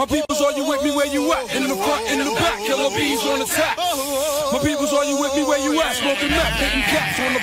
My peoples, are you with me where you at? In the front, in the back, killer bees on attack. My peoples, are you with me where you at? Smoking meth, hitting caps on the